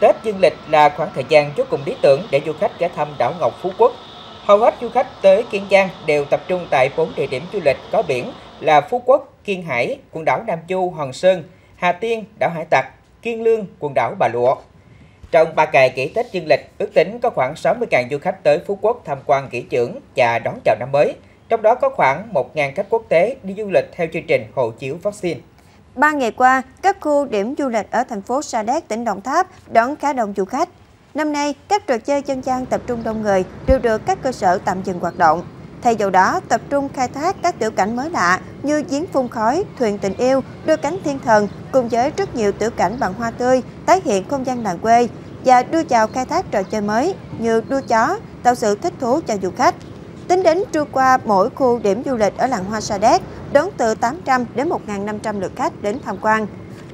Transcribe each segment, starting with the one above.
Tết dương lịch là khoảng thời gian vô cùng lý tưởng để du khách ghé thăm đảo Ngọc Phú Quốc. Hầu hết du khách tới Kiên Giang đều tập trung tại bốn địa điểm du lịch có biển là Phú Quốc, Kiên Hải, quần đảo Nam Du, Hòn Sơn, Hà Tiên, đảo Hải Tặc, Kiên Lương, quần đảo Bà Lụa. Trong 3 ngày nghỉ Tết dương lịch, ước tính có khoảng 60.000 du khách tới Phú Quốc tham quan kỷ trưởng và đón chào năm mới. Trong đó có khoảng 1.000 khách quốc tế đi du lịch theo chương trình hộ chiếu vaccine. Ba ngày qua, các khu điểm du lịch ở thành phố Sa Đéc, tỉnh Đồng Tháp đón khá đông du khách. Năm nay, các trò chơi dân gian tập trung đông người đều được các cơ sở tạm dừng hoạt động. Thay vào đó, tập trung khai thác các tiểu cảnh mới lạ như giếng phun khói, thuyền tình yêu, đôi cánh thiên thần cùng với rất nhiều tiểu cảnh bằng hoa tươi tái hiện không gian làng quê và đưa vào khai thác trò chơi mới như đua chó, tạo sự thích thú cho du khách. Tính đến trưa qua, mỗi khu điểm du lịch ở làng Hoa Sa Đéc đón từ 800 đến 1.500 lượt khách đến tham quan.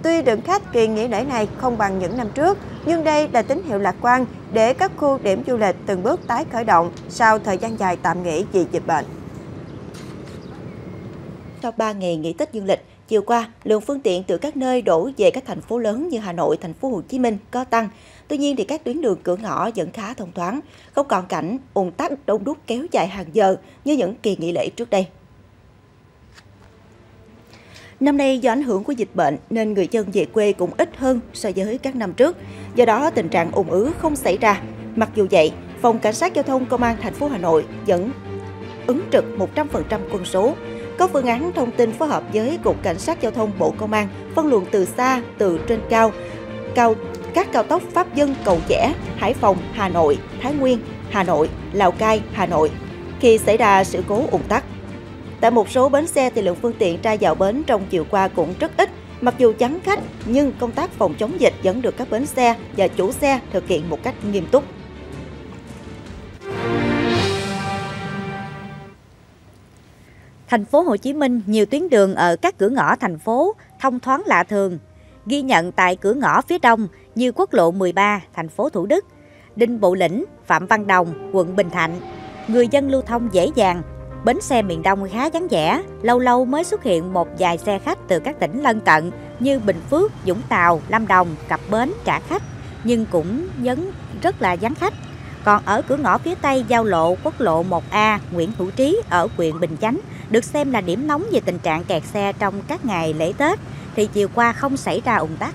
Tuy lượng khách kỳ nghỉ lễ này không bằng những năm trước, nhưng đây là tín hiệu lạc quan để các khu điểm du lịch từng bước tái khởi động sau thời gian dài tạm nghỉ vì dịch bệnh. Sau 3 ngày nghỉ Tết dương lịch, chiều qua, lượng phương tiện từ các nơi đổ về các thành phố lớn như Hà Nội, thành phố Hồ Chí Minh có tăng. Tuy nhiên thì các tuyến đường cửa ngõ vẫn khá thông thoáng, không còn cảnh ùn tắc đông đúc kéo dài hàng giờ như những kỳ nghỉ lễ trước đây. Năm nay do ảnh hưởng của dịch bệnh nên người dân về quê cũng ít hơn so với các năm trước. Do đó tình trạng ùn ứ không xảy ra. Mặc dù vậy, Phòng Cảnh sát Giao thông Công an thành phố Hà Nội vẫn ứng trực 100% quân số, có phương án thông tin phối hợp với Cục Cảnh sát Giao thông Bộ Công an phân luồng từ xa, từ trên cao, cao các cao tốc Pháp Dân, Cầu Chẻ, Hải Phòng, Hà Nội, Thái Nguyên, Hà Nội, Lào Cai, Hà Nội khi xảy ra sự cố ủng tắc. Tại một số bến xe thì lượng phương tiện ra vào bến trong chiều qua cũng rất ít. Mặc dù chắn khách, nhưng công tác phòng chống dịch vẫn được các bến xe và chủ xe thực hiện một cách nghiêm túc. Thành phố Hồ Chí Minh, nhiều tuyến đường ở các cửa ngõ thành phố thông thoáng lạ thường. Ghi nhận tại cửa ngõ phía đông như quốc lộ 13, thành phố Thủ Đức, Đinh Bộ Lĩnh, Phạm Văn Đồng, quận Bình Thạnh. Người dân lưu thông dễ dàng, bến xe miền Đông khá vắng vẻ, lâu lâu mới xuất hiện một vài xe khách từ các tỉnh lân cận như Bình Phước, Vũng Tàu, Lâm Đồng cập bến trả khách, nhưng cũng vẫn rất là vắng khách. Còn ở cửa ngõ phía Tây giao lộ quốc lộ 1A Nguyễn Hữu Trí ở huyện Bình Chánh, được xem là điểm nóng về tình trạng kẹt xe trong các ngày lễ Tết thì chiều qua không xảy ra ủng tắc.